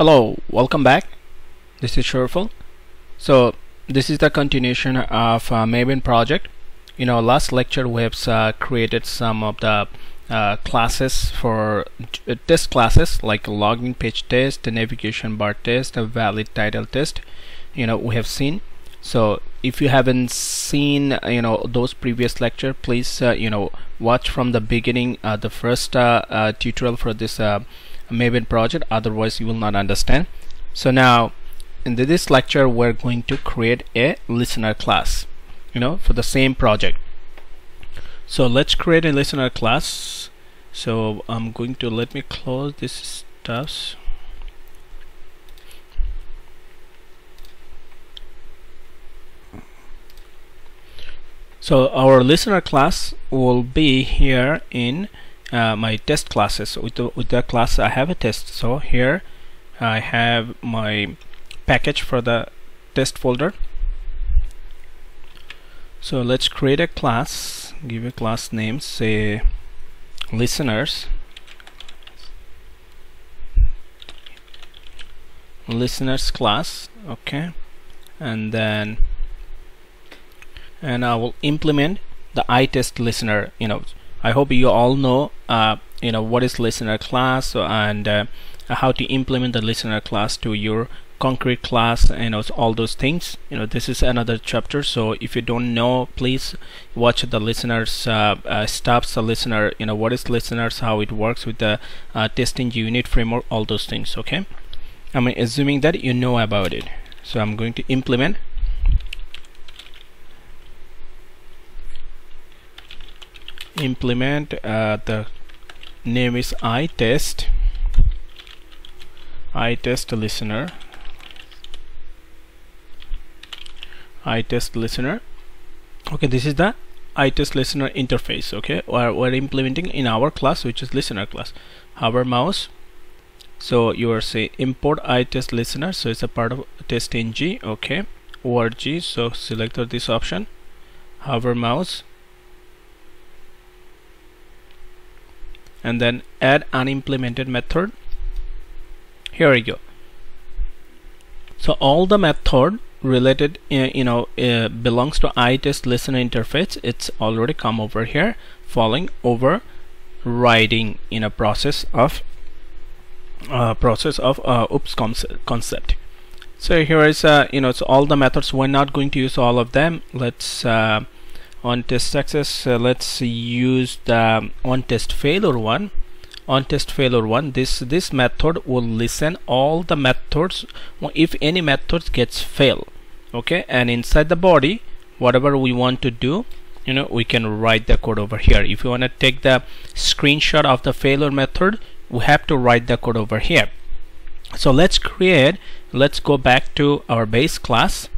Hello, welcome back. This is Sherful. So this is the continuation of uh, Maven project. You know, last lecture we have uh, created some of the uh, classes for uh, test classes like login page test, a navigation bar test, a valid title test. You know, we have seen. So if you haven't seen, uh, you know, those previous lecture, please, uh, you know, watch from the beginning, the first tutorial for this Maven project otherwise you will not understand. So now in this lecture we're going to create a listener class you know for the same project. So let's create a listener class. So I'm going to let me close this stuff. So our listener class will be here in uh, my test classes. With the, with the class I have a test. So here I have my package for the test folder. So let's create a class. Give a class name. Say listeners. Listeners class. Okay. And then and I will implement the iTest listener you know I hope you all know uh, you know what is listener class and uh, how to implement the listener class to your concrete class and all those things. You know this is another chapter so if you don't know please watch the listeners uh, uh, stops the listener you know what is listeners how it works with the uh, testing unit framework all those things okay? I'm assuming that you know about it. So I'm going to implement implement uh, the name is iTest iTest listener. iTest listener. Okay this is the iTest listener interface okay? Or we're implementing in our class which is listener class. Hover mouse. So you are say import iTest listener so it's a part of TestNG okay? Org so select this option. Hover mouse and then add unimplemented method. Here we go. So all the method related uh, you know uh, belongs to iTest listener interface. It's already come over here following over writing in a process of uh, process of uh, oops concept. So here is uh, you know it's all the methods we're not going to use all of them. Let's uh, on test success uh, let's use the on test failure one. On test failure one this this method will listen all the methods if any methods gets fail okay? And inside the body whatever we want to do you know we can write the code over here. If you want to take the screenshot of the failure method we have to write the code over here. So let's create let's go back to our base class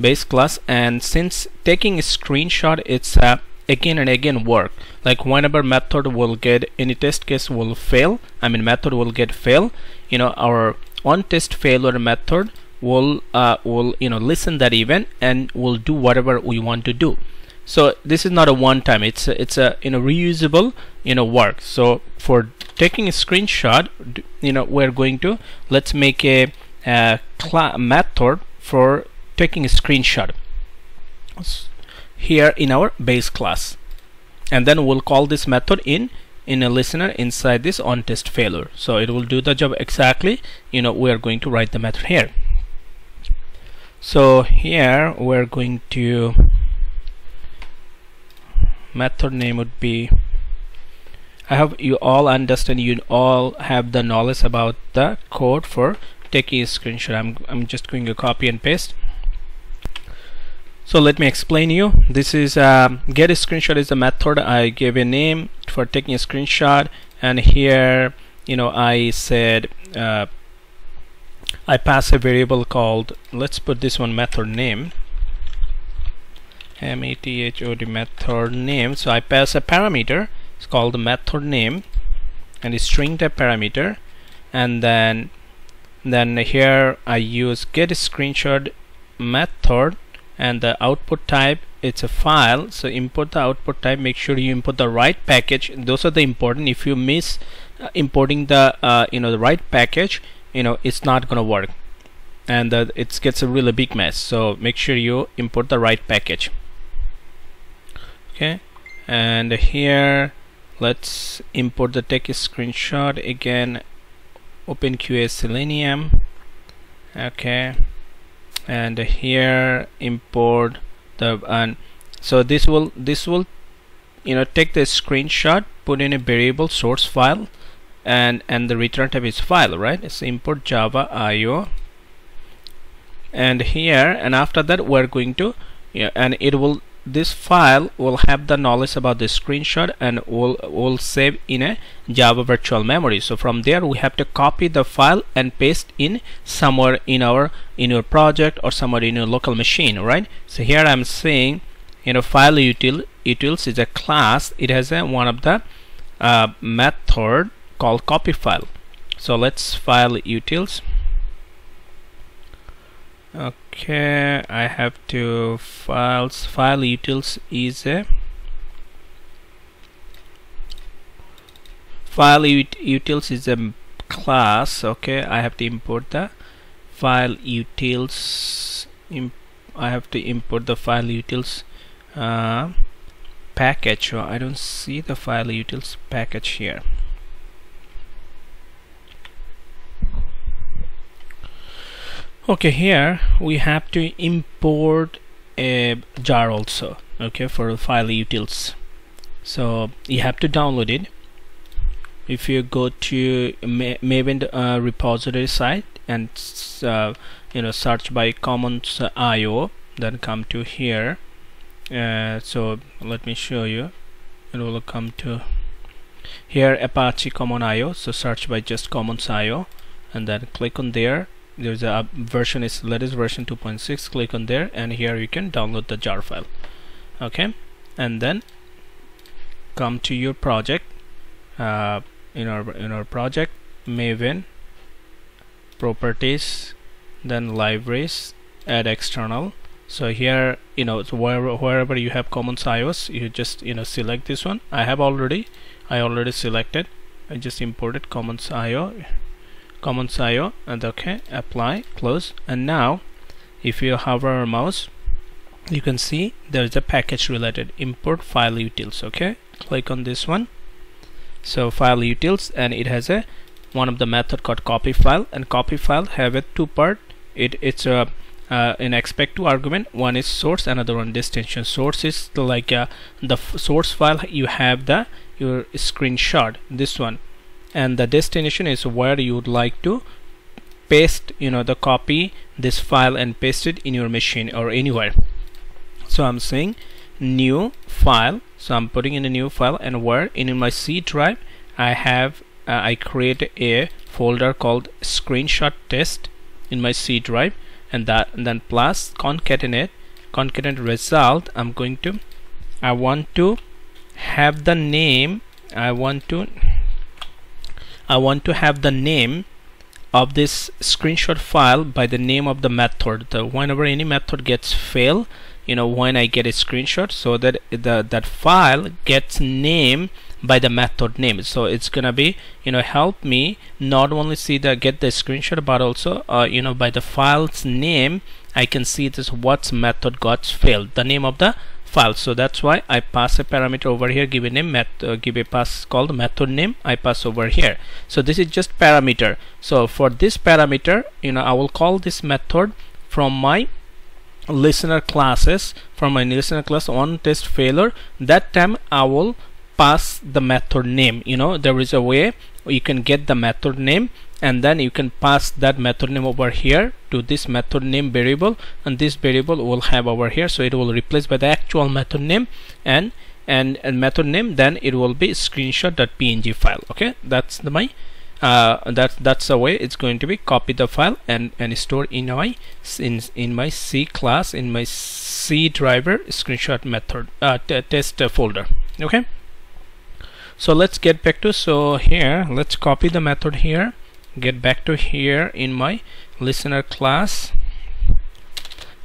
base class and since taking a screenshot it's uh, again and again work. Like whenever method will get any test case will fail I mean method will get fail you know our on test failure method will uh, will you know listen that event and will do whatever we want to do. So this is not a one time it's a, it's a you know reusable you know work. So for taking a screenshot you know we're going to let's make a, a method for taking a screenshot here in our base class. And then we'll call this method in in a listener inside this on test failure. So it will do the job exactly. You know we are going to write the method here. So here we're going to method name would be I hope you all understand you all have the knowledge about the code for taking a screenshot. I'm, I'm just going to copy and paste so let me explain you. This is uh, get a screenshot is a method. I gave a name for taking a screenshot and here you know I said uh, I pass a variable called let's put this one method name. Method method name. So I pass a parameter. It's called the method name and a string type parameter. And then then here I use get a screenshot method and the output type it's a file. So import the output type. Make sure you import the right package. Those are the important. If you miss uh, importing the uh, you know the right package you know it's not gonna work. And uh, it gets a really big mess. So make sure you import the right package. Okay. And here let's import the text screenshot again. Open QA Selenium. Okay and here import the and so this will this will you know take the screenshot put in a variable source file and and the return type is file right? It's import java io and here and after that we're going to yeah, and it will this file will have the knowledge about the screenshot and will will save in a java virtual memory. So from there we have to copy the file and paste in somewhere in our in your project or somewhere in your local machine right? So here i'm saying you know file util utils is a class. It has a one of the uh, method called copy file. So let's file utils okay I have to files file utils is a file ut utils is a class okay I have to import the file utils I have to import the file utils uh, package. Oh, I don't see the file utils package here okay here we have to import a jar also okay for file utils. So you have to download it. If you go to Maven uh, repository site and uh, you know search by commons IO then come to here. Uh, so let me show you. It will come to here Apache Common IO so search by just commons IO and then click on there there's a version is latest version 2.6 click on there and here you can download the jar file. Okay? And then come to your project uh, in our in our project maven properties then libraries add external. So here you know so wherever, wherever you have commons ios you just you know select this one. I have already i already selected. I just imported commons io commons IO and okay apply close. And now if you hover our mouse you can see there's a package related. Import file utils okay? Click on this one. So file utils and it has a one of the method called copy file. And copy file have a two part it it's a uh, an expect to argument. One is source another one destination source is like uh, the source file you have the your screenshot. This one and the destination is where you would like to paste you know the copy this file and paste it in your machine or anywhere. So I'm saying new file. So I'm putting in a new file and where in my C drive I have uh, I create a folder called screenshot test in my C drive and that and then plus concatenate concatenate result I'm going to I want to have the name I want to I want to have the name of this screenshot file by the name of the method. The whenever any method gets fail you know when I get a screenshot so that the that file gets name by the method name. So it's gonna be you know help me not only see the get the screenshot but also uh, you know by the file's name I can see this what's method got failed. The name of the file so that's why I pass a parameter over here give a name met, uh, give a pass called method name I pass over here. So this is just parameter. So for this parameter you know I will call this method from my listener classes from my listener class on test failure. That time I will pass the method name. You know there is a way you can get the method name and then you can pass that method name over here to this method name variable and this variable will have over here so it will replace by the actual method name and and, and method name then it will be screenshot.png file okay? That's the my uh, that that's the way it's going to be. Copy the file and and store in my in in my C class in my C driver screenshot method uh, test folder okay? So let's get back to so here let's copy the method here get back to here in my listener class.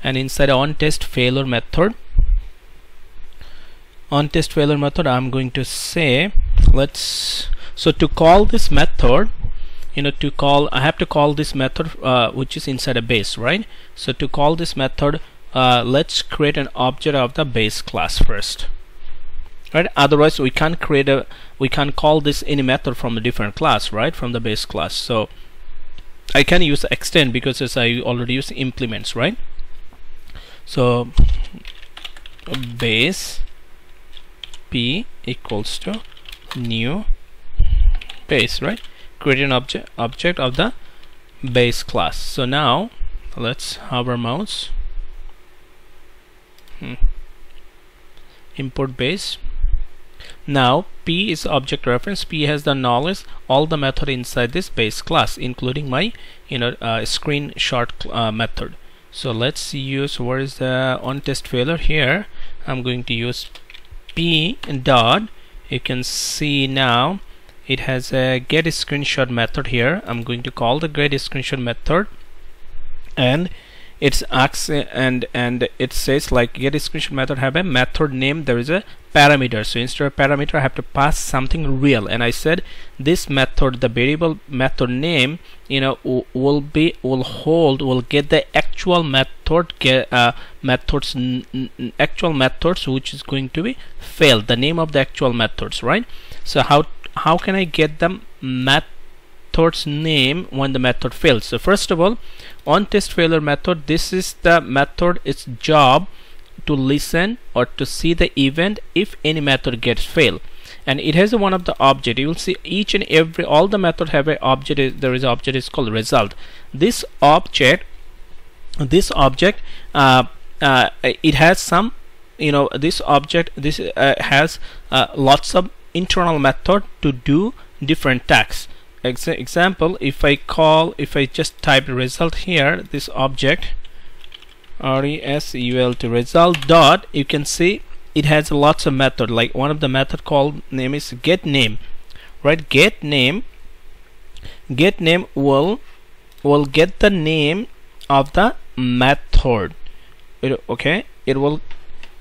And inside on test failure method on test failure method I'm going to say let's so to call this method you know to call I have to call this method uh, which is inside a base right? So to call this method uh, let's create an object of the base class first right? Otherwise we can't create a we can't call this any method from a different class right? From the base class. So I can use extend because as I already use implements right? So base p equals to new base right? Create an object object of the base class. So now let's hover mouse. Hmm. import base now p is object reference. P has the knowledge all the method inside this base class including my you know uh, screenshot uh, method. So let's use where is the on test failure here? I'm going to use p dot. You can see now it has a get screenshot method here. I'm going to call the get screenshot method and it's asks and and it says like get screenshot method have a method name. There is a parameter. So instead of parameter I have to pass something real. And I said this method the variable method name you know will be will hold will get the actual method get uh, methods actual methods which is going to be failed. The name of the actual methods right? So how how can I get the method's name when the method fails. So first of all on test failure method this is the method its job to listen or to see the event if any method gets failed and it has one of the object. You will see each and every all the method have a object there is object is called result. This object this object uh, uh, it has some you know this object this uh, has uh, lots of internal method to do different tasks Ex example if I call if I just type result here this object result result dot you can see it has lots of method. Like one of the method called name is get name. Right get name get name will will get the name of the method. It, okay it will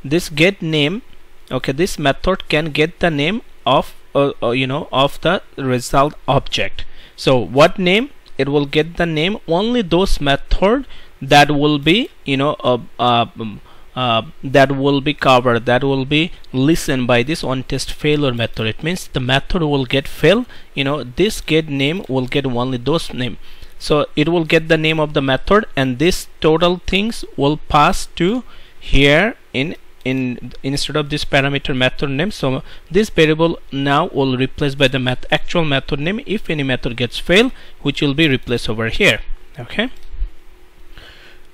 this get name okay this method can get the name of uh, uh, you know of the result object. So what name? It will get the name only those method that will be you know uh, uh, um, uh, that will be covered that will be listened by this on test failure method. It means the method will get fail you know this get name will get only those name. So it will get the name of the method and this total things will pass to here in in instead of this parameter method name so this variable now will replace by the math actual method name if any method gets fail which will be replaced over here okay?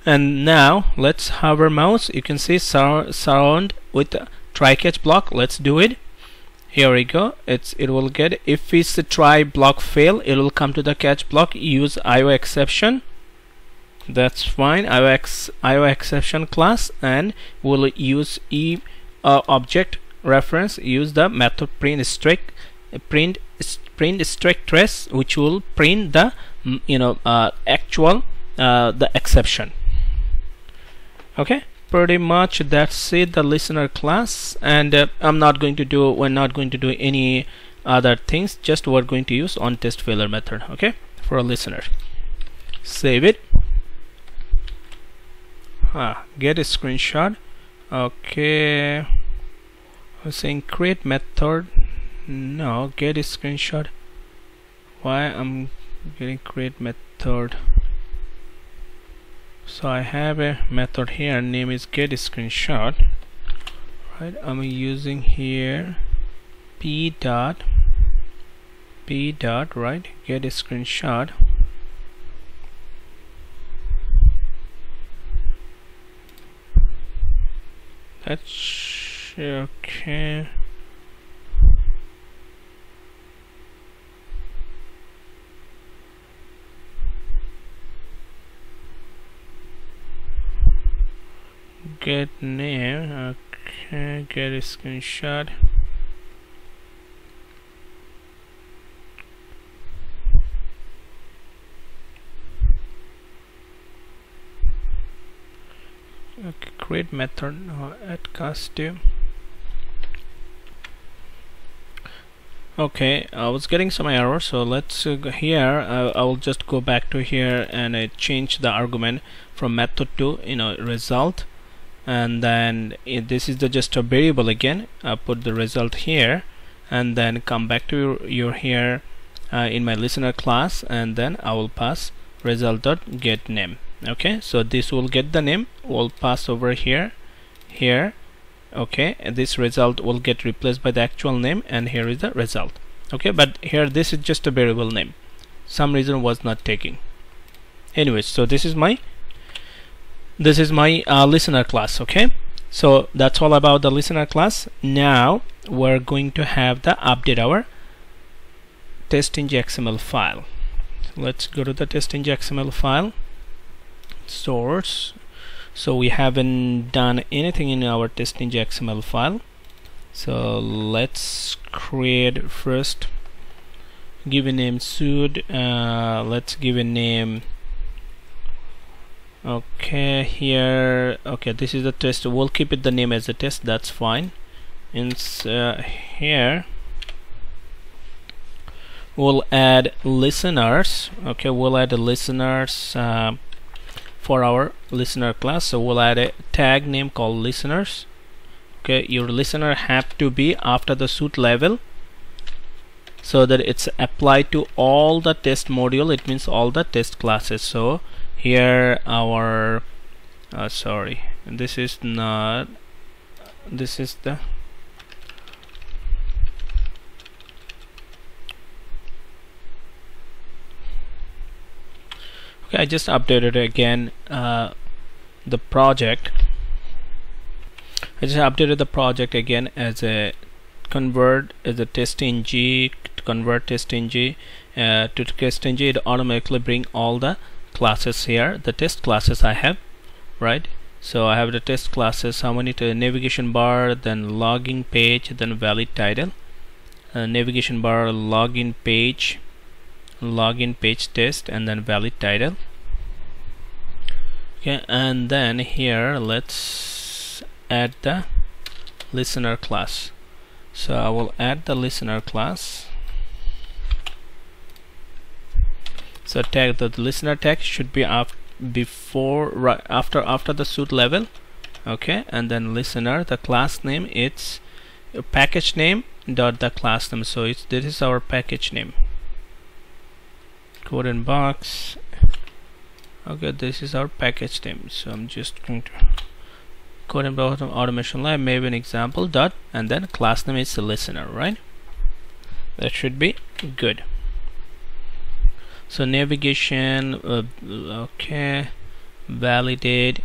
And now let's hover mouse. You can see sur surround with try catch block. Let's do it. Here we go. It's it will get if it's a try block fail it will come to the catch block. Use IO exception that's fine. IO, ex IO exception class and we'll use e uh, object reference. Use the method print strict print print stack trace which will print the you know uh, actual uh, the exception. Okay? Pretty much that's it the listener class. And uh, I'm not going to do we're not going to do any other things. Just we're going to use on test failure method. Okay? For a listener. Save it ah, get a screenshot. Okay. I'm saying create method. No get a screenshot. Why I'm getting create method? So I have a method here. Name is get a screenshot. Right I'm using here p dot p dot right get a screenshot that's okay. Get name okay get a screenshot okay create method uh, add costume okay I was getting some error so let's uh, here. Uh, I will just go back to here and uh, change the argument from method to you know result. And then it, this is the just a variable again. I put the result here and then come back to your, your here uh, in my listener class. And then I will pass result dot get name okay so this will get the name. Will pass over here here. Okay this result will get replaced by the actual name and here is the result. Okay but here this is just a variable name. Some reason was not taking. Anyways so this is my this is my uh, listener class okay? So that's all about the listener class. Now we're going to have the update our test.xml file. Let's go to the test.xml file source so we haven't done anything in our test.xml file. So let's create first. Give a name sudo uh, let's give a name. Okay here okay this is the test. We'll keep it the name as a test that's fine. And uh, here. We'll add listeners okay we'll add listeners uh, for our listener class. So we'll add a tag name called listeners. Okay your listener have to be after the suit level so that it's applied to all the test module. It means all the test classes. So here our uh, sorry this is not this is the okay I just updated again uh, the project. I just updated the project again as a convert as a TestNG convert TestNG uh, to TestNG it automatically bring all the classes here the test classes I have right? So I have the test classes how many to navigation bar then login page then valid title. Uh, navigation bar login page login page test and then valid title okay and then here let's add the listener class. So I will add the listener class. So tag the, listener tag should be after before right after after the suit level. Okay and then listener the class name it's package name dot the class name. So it's this is our package name. Codenbox okay this is our package name so I'm just going to code box automation lab maven example dot and then class name is the listener right? That should be good. So navigation uh, okay validate.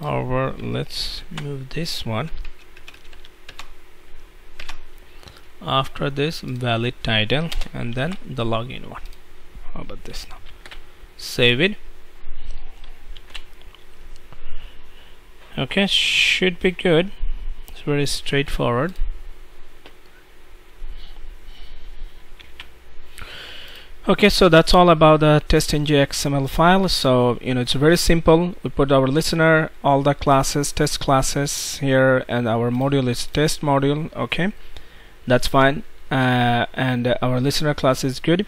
However let's move this one. After this valid title and then the login one how about this now. Save it. Okay should be good. It's very straightforward. Okay so that's all about the test.xml file. So you know it's very simple. We put our listener all the classes test classes here and our module is test module okay? That's fine. Uh, and our listener class is good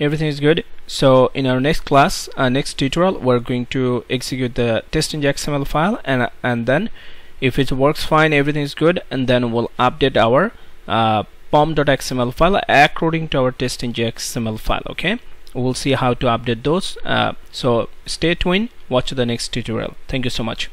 everything is good. So in our next class uh, next tutorial we're going to execute the test.xml file and and then if it works fine everything is good and then we'll update our uh, pom.xml file according to our test.xml file okay? We'll see how to update those uh, so stay tuned. Watch the next tutorial. Thank you so much